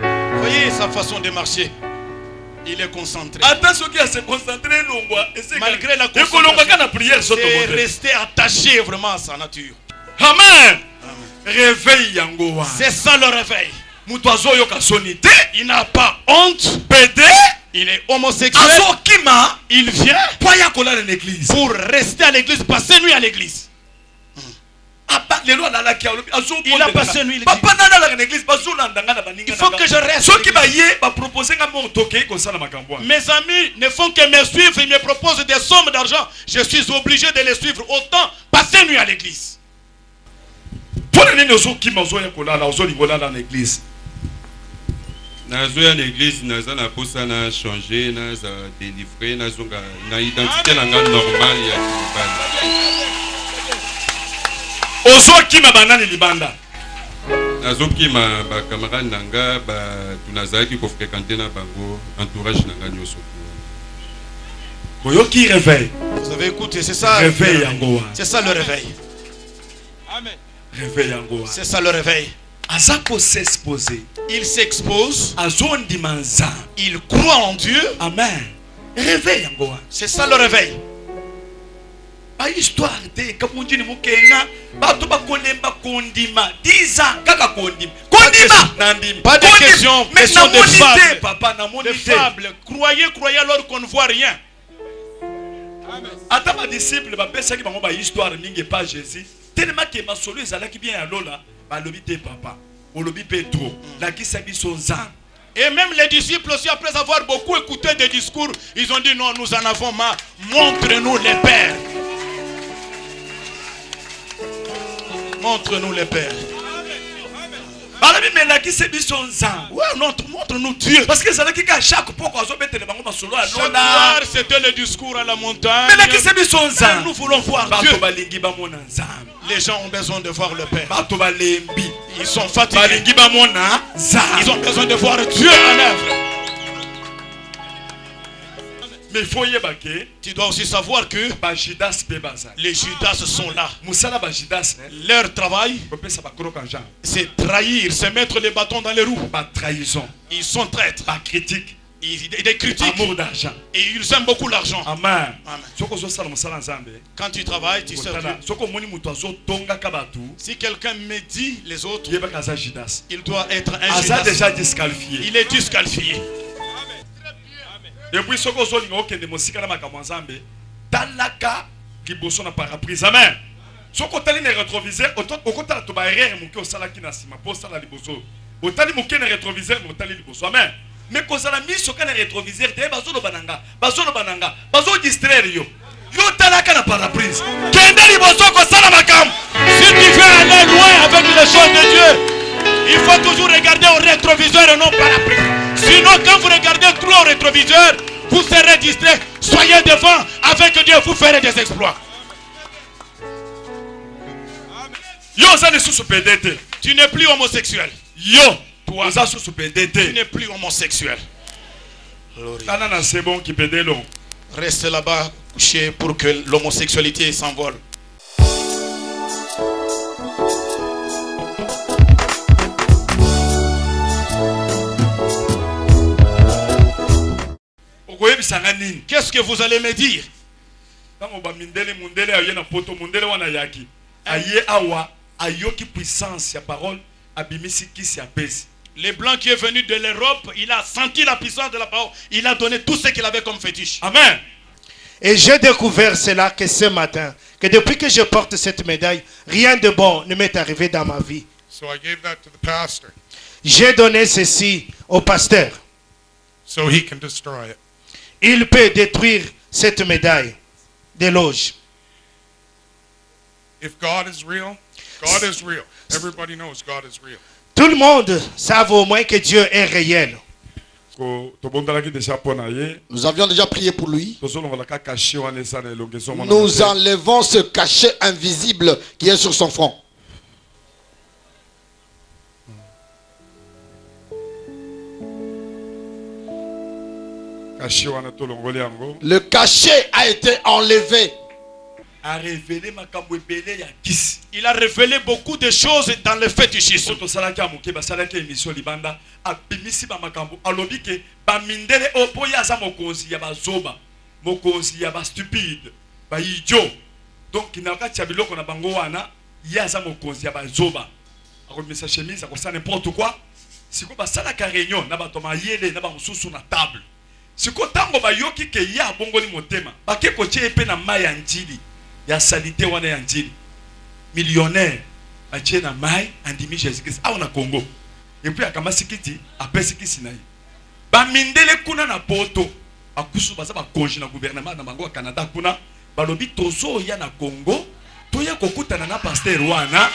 hein? Voyez sa façon de marcher. Il est concentré. Malgré la so c'est rester attaché vraiment à sa nature. amen réveille yango wana C'est ça le réveil. Il n'a pas honte. Il est homosexuel. Il vient pour rester à l'église, passer nuit à l'église. aba lelo alalaki alobi Il a passé nuit, il faut que je reste. Mes amis ne font que me suivre, ils me proposent des sommes d'argent. Je suis obligé de les suivre. Autant passer nuit à l'église. nazoya na église naza na posa na change naza délivre nazonga na identité na nga normale ya mibali ozokima banani libanda. Nazokima bakamarade na nga bato nazalaki kofréquente na bango entourage na nga nyonso. Boyoki réveil. Vous avez écouté, c'est ça. réveil le yango wana C'est ça le réveil. réveil yango wana C'est ça le réveil. aza kosexpose Il s'expose, azondima nzambe il croit en Dieu. amen. Réveil yango wana C'est ça le réveil. Bahistoire te kamunjini mokenga bato bakolemba kondima 10 ans kaka kondima kondima na ndimi pas de Kondima. question, Mais question de namoni te fable. papa namoni Les te fables. Croyez, croyez alors qu'on ne voit rien. ata badisciple bapesaki bango bahistoire mingi epa jésus telema ke masolo ezalaki bien ya lola balobi te papa olobi mpe tro lakisa biso nzambe Et même les disciples aussi, après avoir beaucoup écouté des discours, ils ont dit non, nous en avons marre. Montre-nous les pères. Montre-nous balobi biso nzambe Ouais, montre- montre-nous Dieu. parce que ezalaki ka chaque poko azobetele bango masolo ya Chaque lola soir, c'était le discours à la montagne. me lakisa biso Mais Nous nzambe voulons voir Dieu. bato balingi bamona nzambe Les gens ont besoin de voir le Père. Ils sont fatigués. Ils ont besoin de voir Dieu en œuvre. Mais il faut ke Tu dois aussi savoir que bazali les Judas sont là. bajudas Leur travail, c'est trahir, c'est mettre les bâtons dans les roues. batrahison Ils sont traîtres. bacritique Ils, des critiques. amour d'argent. Et ils aiment beaucoup l'argent. amen. Quand tu travailles, tu bato Si quelqu'un médit les autres, il doit être un Judas. Il est disqualifié. Epuis soki ozolinga okende mosika na makambo ya nzambe talaka liboso na paraprise. Amen. Soki otali na rétroviseur oto- okotala to baerreur moke osalaki na nsima mpo osala liboso. Otali moke na rétroviseur me otali liboso. Amen. Me kozala miso ka na rétroviseur te bazoloba na nga bazoloba na nga bazodistraire yo. Yo talaka na paraprise. Kende liboso kosala makambo. Si tu veux aller loin avec les choses de Dieu, il faut toujours regarder au rétroviseur et non par après. Sinon, quand vous regardez trop au rétroviseur, vous serez distrait. Soyez devant. Avec Dieu, vous ferez des exploits. yo Tu n'es plus homosexuel. yo Toi. Tu n'es plus homosexuel. Reste là-bas couché pour que l'homosexualité s'envole. Qu'est-ce que vous allez me dire? Apesi Le blanc qui est venu de l'Europe, il a senti la puissance de la parole. Il a donné tout ce qu'il avait comme fétiche. amen Et j'ai découvert cela que ce matin, que depuis que je porte cette médaille, rien de bon ne m'est arrivé dans ma vie. So I gave that to the pastor J'ai donné ceci au pasteur. so he can destroy it. Il peut détruire cette médaille des loges. If God is real, God is real. Everybody knows God is real. Tout le monde savent au moins que Dieu est réel. Nous avions déjà prié pour lui. Nous enlevons ce cachet invisible qui est sur son front. Le cachet a été enlevé. Il a révélé beaucoup de choses dans le fétichisme. mokonzi ya bastupide baidio donc na kati ya biloko na bango wana ye aza mokonzi ya bazoba akomisa chemise akosala n'importe quoi. Sikoyo basalaka réunion na bato mayele na bamosusu na table sikoyo ntango bayoki ke ye abongoli motema bake kotia ye mpe na mai ya njili ya salite wana ya njili. Millionnaire atie na mai andimi jésus christ awa na congo epuis akamasi kiti apesi kisi na ye bamindele kuna na poto bakusu baza bakongi na gouvernement na bango ya canada kuna balobi tozoya na congo toya kokutana na paster wana.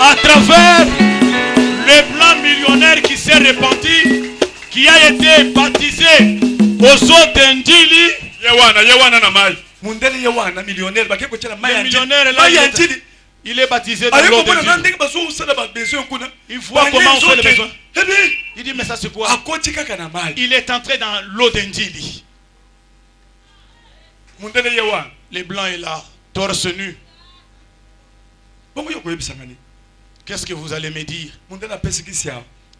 À travers le blanc millionnaire qui s'est répandu, qui a été baptisé aux eaux d'Indili, ye wana ye wana na mai. Mundele ye wana millionnaire bake kotyela mai millionnaire là, mai il ya est- njili il est baptisé dans l'eau kuna. Il voit comment on fait les besoins. ebi Il dit, mais ça c'est quoi? Il est entré dans l'eau d'Indili. mundele ye wana Les blancs est là, torse nu. Qu'est-ce que vous allez me dire? Mundele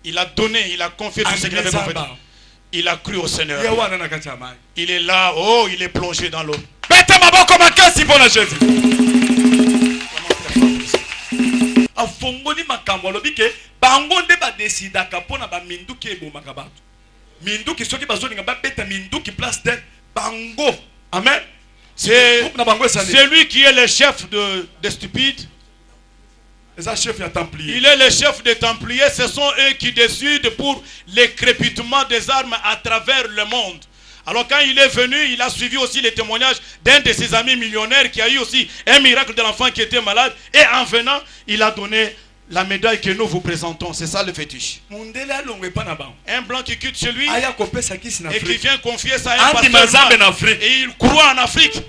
Il a donné, il a confié tout ce qu'il avait. Angezamba. Il a cru au Seigneur. Il est là, oh, il est plongé dans l'eau. afongoli makambo alobi ke bango nde badesidaka mpo na baminduki ebomaka bato minduki soki bazolinga babeta minduki place te bango amen C'est Groupe na bango ezali c'est lui qui est le chef de, des stupides. eza chef ya templier Il est le chef des Templiers. Ce sont eux qui décident pour le crépitement des armes à travers le monde. Alors quand il est venu, il a suivi aussi les témoignages d'un de ses amis millionnaires qui a eu aussi un miracle de l'enfant qui était malade. Et en venant, il a donné la médaille que nous vous présentons. C'est ça le fétiche. Un blanc qui quitte chez lui et qui vient confier ça à un pasteur Et il croit en Afrique.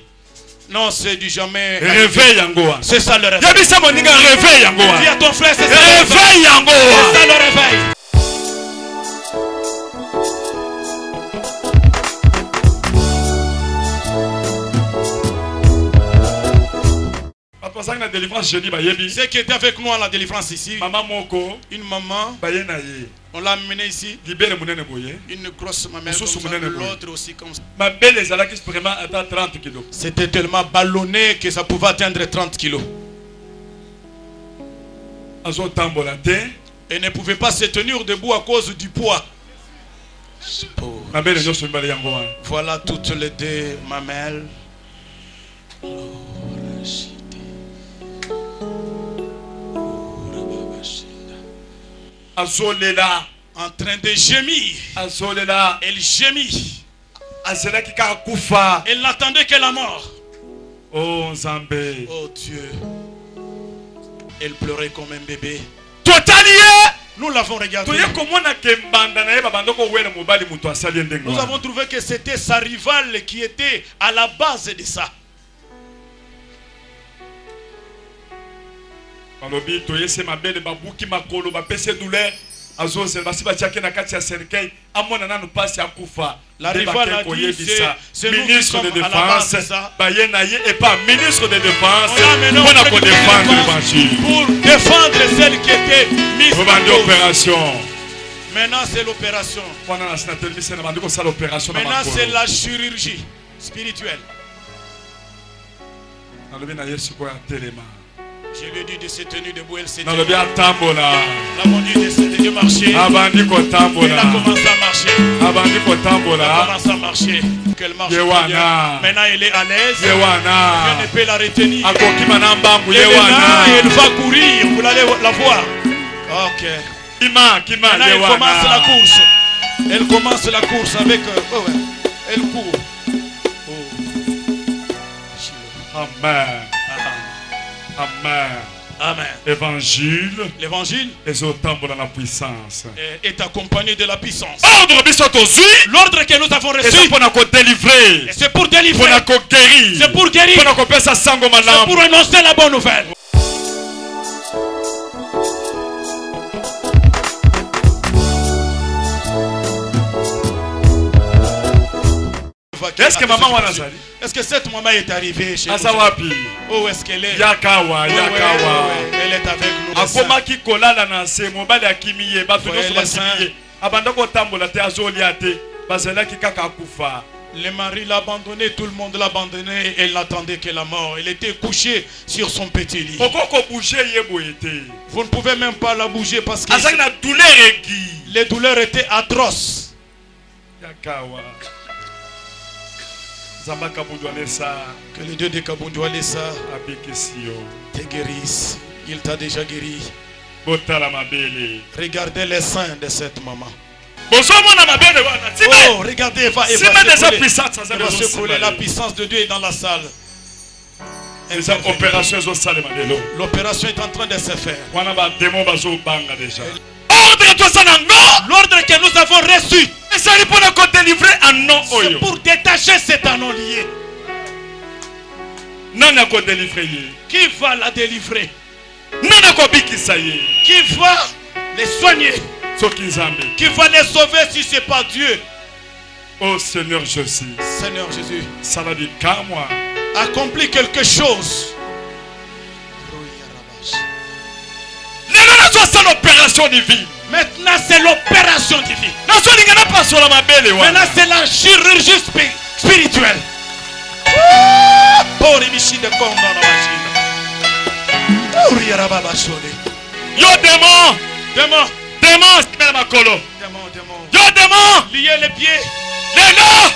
Non, c'est du jamais. réveil yango wana C'est ça le réveil. yebisa moninga réveil yango Dis wana à ton frère, c'est ça le réveil. réveil yango C'est ça le réveil. Ceux qui étaient avec nous à la délivrance ici, mama moko une maman, on l'a amenée ici, une grosse boye. l'autre aussi comme ça. mabele ezalaki vraiment ata 30 kilo C'était tellement ballonné que ça pouvait atteindre 30 kilos. Et ne pouvait pas se tenir debout à cause du poids. Wana Voilà toutes les deux mamelles. Azolela En train de gémir. azolela Elle gémit. azelaki kaka kufa Elle n'attendait que la mort. o nzambe Oh Dieu. Elle pleurait comme un bébé. totali ye Nous l'avons regardé. toye komona ke mbanda na ye babanda kowela mobali moto asali ye ndenge Nous avons trouvé que c'était sa rivale qui était à la base de ça. Balobi toyese mabele babuki makolo douleur. Azozela basi batiaki na kati ya cercueil. Amona nanu mpasi akufa. Koyebisa ministre de défense. baye na ye epa ministre de défense. Mpona kodefendre opération Maintenant, c'est l'opération. Maintenant, c'est la chirurgie spirituelle. Je lui ai dit de se tenir debout, elle s'est tenue. l'avons dit de, se- marcher. abandi Elle a commencé à marcher. abandi Elle a commencé à marcher. Qu'elle marche bien. Maintenant, elle est à l'aise. Rien ne peut la retenir. elle va courir. Vous allez la voir. Ok. kima elle commence la course. Elle commence la course avec. euh, oh. Elle court. Oh. amen amen. Amen. évangile L'évangile ezotambola na puissance. est- accompagné de la puissance. L'ordre que nous avons reçu, mpona kodélivre et c'est pour délivrer, c'est pour guérir, c'est pour annoncer la bonne nouvelle. Est ce que mama wana azali Est-ce que cette maman est arrivée chez nous wapi? Où est-ce qu'elle est? Yakawa oui, yakawa. Elle est avec nous. akomaki kolala na se mobali akimi ye bato nyonso le bakimi saint. ye abanda kotambola te azolia te bazalaki kaka akufa Le mari l'a abandonné, tout le monde l'a abandonné. Elle n'attendait que la mort. Elle était couchée sur son petit lit. Vous ne pouvez même pas la bouger parce que les douleurs étaient atroces. Que le Dieu de Kabundu Alessa abikisi yo te guérisse. Il t'a déjà guéri. Regardez les seins de cette maman. Oh, regardez, puissance Elle va. La puissance de Dieu est dans la salle. L'opération est en train de se faire. L'ordre que nous avons reçu, c'est pour détacher cet anneau lié. Qui va la délivrer? Qui va les soigner? Qui va les sauver si ce n'est pas Dieu? O seigneur jésus. Seigneur Jésus, sala likamwa accomplis quelque chose. lelo nazosala opération divine Maintenant, c'est l'opération divine. Maintenant, c'est la chirurgie spi- spirituelle. Pour les de machine. Yo Démon, simela makolo démon, démon. yo demo Liez les pieds. lelo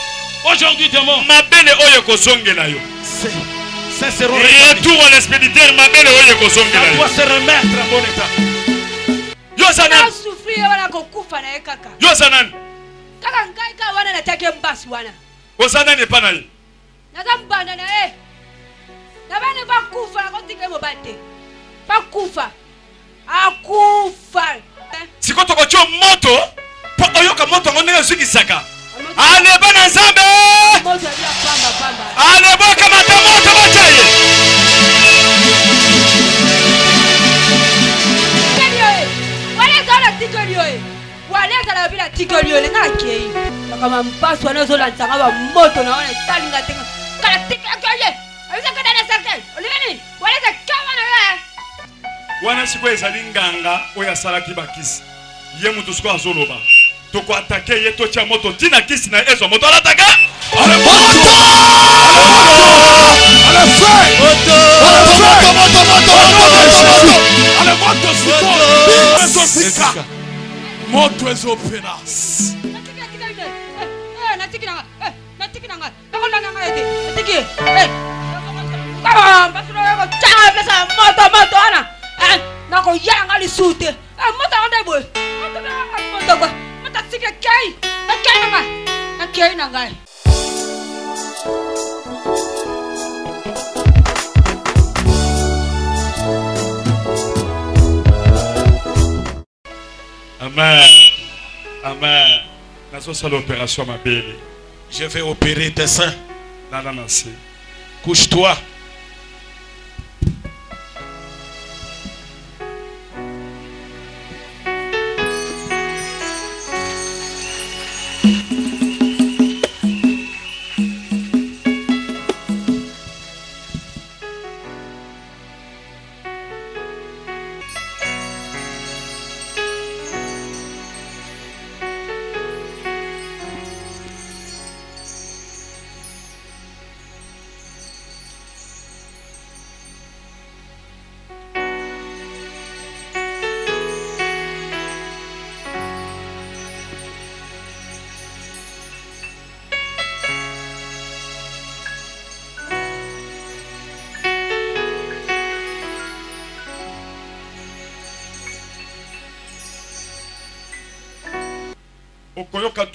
Aujourd'hui, démon, mabele oyo ekozongela yo c'est- c'est retour à l'espéditaire mabele oyo ekozongela Ça yo doit se remettre en bon état. Yo aza nani asufrie wana kokufa na ye kaka. Yo aza nani kaka ngai ka wana natiaki ye mbasi wana. Oza nani epa na ye. Naza mbanda na ye. Na bani bakufa nakotika ye mobali te. Bakufa. Akufa. Sikoyo tokotia moto mpo oyoka moto yango ndenge ezwikisaka aleba na nzambe! Alebokamata moto batya ye wala ezala yobi na tikeli yo elenga nakei makambo mpasi wana ezolandisanga bamoto na wana etalinga te. Kala tikelaki yo ye obisakada na certain olingi nini? Wala eza kama na yo ye wana sikoyo ezali nganga oyo asalaki bakisi. Ye moto sikoyo azoloba. Tokoatake ye totya moto. Ntina kisi na ye ezwa moto alataka moto moto ezopela moto moto wana nakoyanga lisu te moto anda boye moto moto kwa moto sike kei akei na ngai akei na ngai amen amen nazosala opération ya mabele Je vais opérer tes seins. lala na se Couche-toi.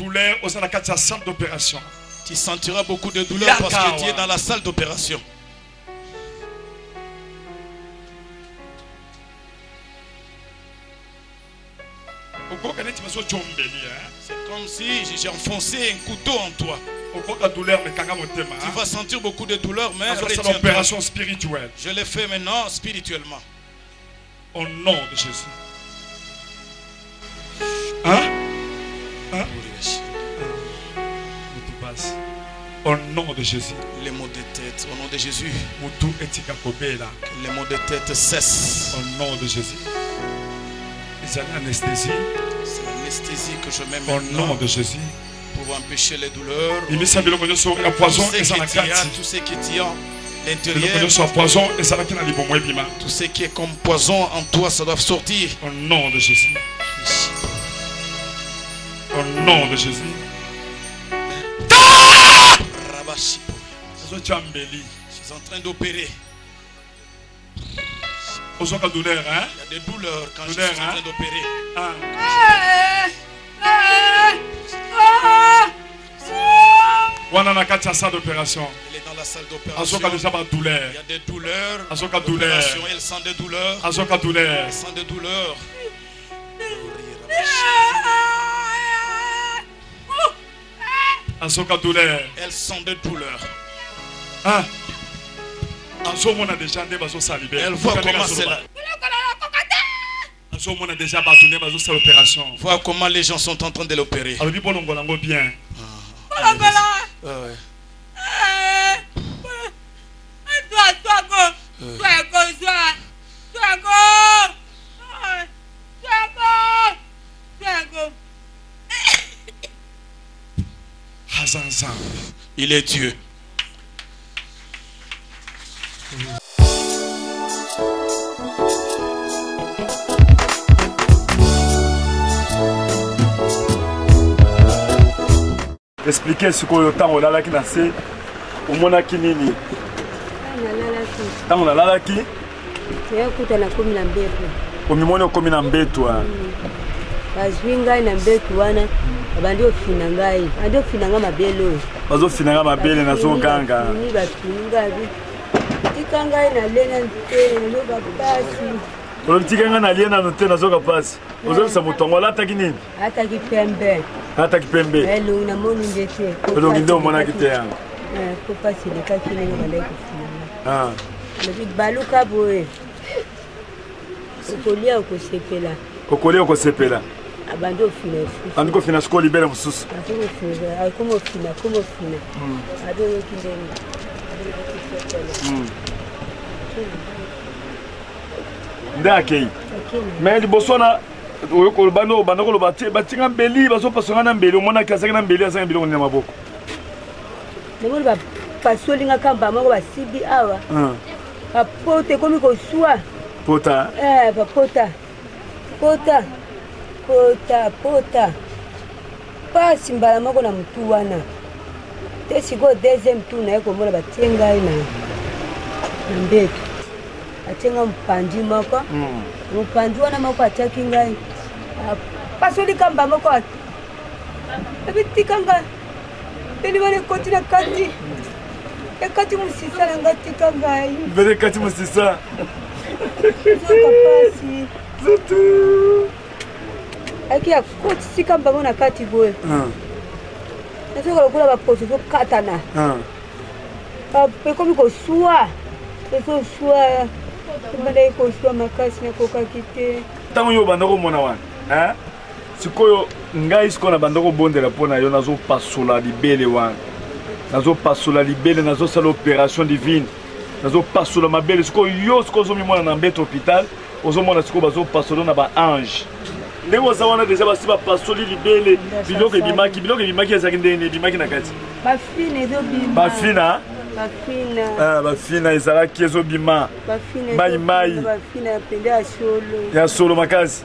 Douleur salle d'opération Tu sentiras beaucoup de douleur parce que tu es dans la salle d'opération. bazocombeli C'est comme si j'ai enfoncé un couteau en toi. Tu vas sentir beaucoup de douleur, mais azosala retiens-toi. opération spirituelle je l'ai fait maintenant spirituellement. au nom de jésus au nom de jésus. Les maux de tête, au nom de Jésus. Que les maux de tête cessent. au nom de jésus. Ezali anesthésie. C'est l'anesthésie que je mets au nom maintenant de jésus. pour empêcher les douleurs. bimisa biloko nyonso ya poison Tout ce eza qui na tient, kati tout ce qui tient biloko l'intérieur, poison na tout ce qui est comme poison en toi, ça doit sortir. au nom de jésus. Au nom de jésus Je suis en train d'opérer. douleur hein? Il y a des douleurs quand je suis en hein? train d'opérer. Ah. wana na kati ya salle d'opération Il est dans la salle azoka d'opération. deja badouleur Il y a des douleurs. azoka douleur L'opération, Elle sent des douleurs. azoka douleur Elle sent des douleurs. azoka douleur Ah. azomona deja nde bazosala libere. Elle voit Fuka ndenge comment azoloba. c'est là. azomona deja bato nde bazosala opération. Vois comment les gens sont en train de l'opérer. alobi bolongola yango bien. Il est Dieu. Explike sikoyo ntango olalaki na se omonaki nini ntango nalalaki omimoni okomi na mbetwa bazwi ngai na mbeto wana babandi ofina ngai bandi ofina ngai mabele oyo bazofinanga mabele nazoganga Bafini, ngai tika ngai nalenga te nazoba pasi. Olobi tika ngai nalie nano te nazoka mpasi ozobisa moto yango alataki nini? Ataki pembe. Alataki pembe. Elongi namoni nde te elongi nde omonaki te yango. Po pasi elekaki ndenge bandaki kofina ngai Ah. lobi baluka boye. Okolia okosepela. Okolia okosepela. Abandi ofina esusu. Andi kofina sikoyo libele mosusu. Akoma ofina akoma ofina ade oyoki ndenge nde akei. Me liboso na banda banda koloba tie batinga mbeli bazopasonga na mbeli omonaki azaki na mbeli azaki na biloko nini na maboko? Namoni bapasoli kamba moko basibi awa. Ah. bapota ekomi koswa. Pota. Eh, bapota pota. Pota. Pota pasi mbala moko na motu wana te sikoyo deuxième tour naye komona batie ngai na na mbeto. Atie ngai mopandi moko mopandi wana moko atiaki ngai. Pasoli kamba moko ebitika ngai peni wana ekoti na kati. Ekati mosisa na ngai tika ngai mbele kati mosisa pasi aki akotisi kamba ngo na kati boye nazoka lokola baposo ezokatana ekomi koswa ezoswa ebandaki koswa makasi nakokaki te. Ntango yo obanda komona wana sikoyo ngai sikoyo na banda kobondela mpo na yo nazopasola libele wana. Nazopasola libele nazosala opération divine. Nazopasola mabele. Sikoyo yo sikoyo ozomimona na mbeto hôpital ozomona sikoyo bazopasola na baange ndenge oza wana deja basi bapasoli libele biloko ebimaki biloko ebimaki ezalaki ndenge ebimaki na kati? Bafina bafina ah, bafina ezalaki ezobima. Bafina Mai, mai. ezobima, bafina ya solo. Makasi?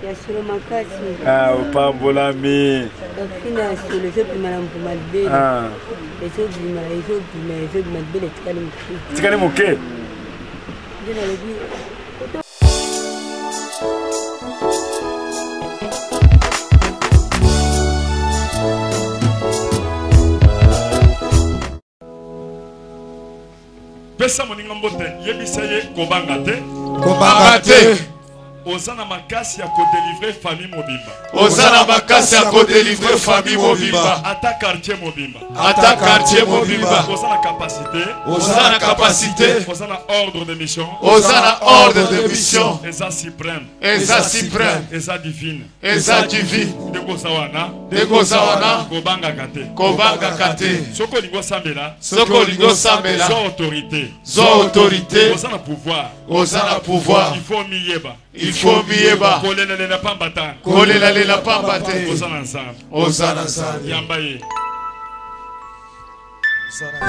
Ah, opambolami. Bafina ya solo ezobima na mbuma libele. Ah. ezobima ezobima ezobima libele etikali moke. Tikali moke? Nde nalobi pesa moninga mbote. Yebisa ye kobanga te. Kobanga te. Oza na makasi ya kodelivre famille mobimba Oza na makasi ya kodelivre famille mobimba. ata quartier mobimba Ata quartier mobimba. oza na capacité Oza na capacité. oza na ordre de mission Oza na ordre de mission. eza suprême Eza suprême. eza divine Eza divine. ndenge oza wana Ndenge oza wana. kobangaka te Kobangaka te. soki olingi osambela Soki olingi osambela. zwa autorité Zwa autorité. oza na pouvoir Oza na pouvoir. il faut miyeba Il faut miyeba. kolelalela pamba ta Kolelalela pamba te. nzambe nzambe. yamba ye nzambe.